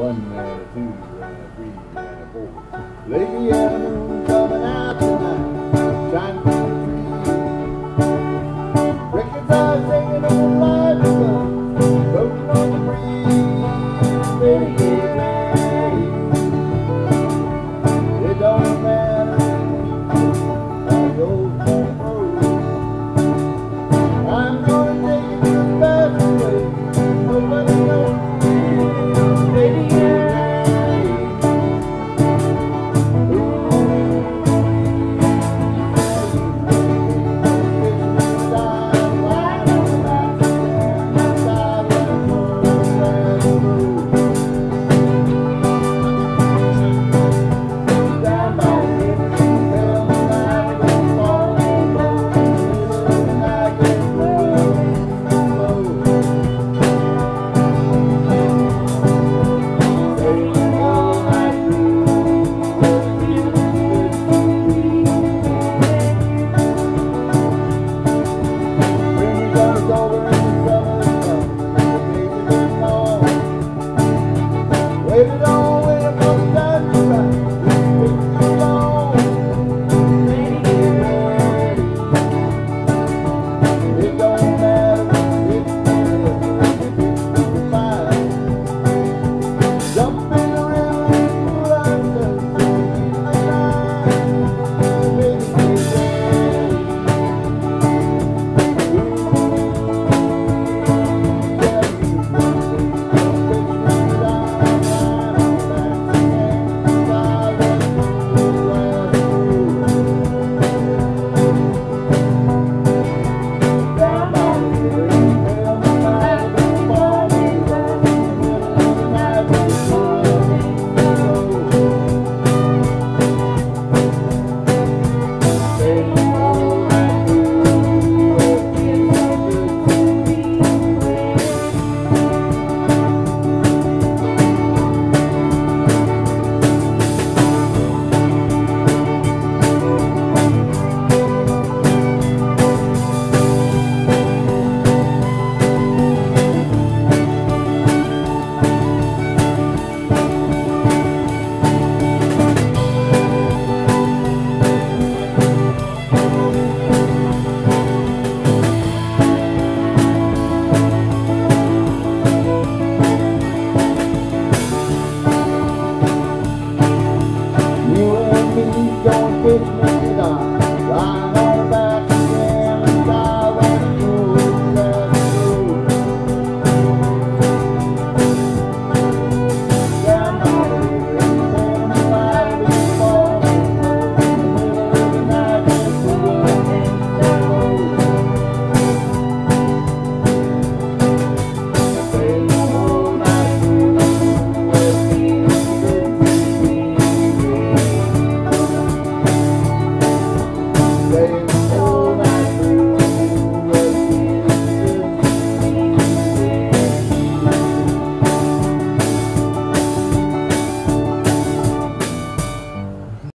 One, uh, two, uh, three, uh, four. Lady Anne coming out tonight. Shine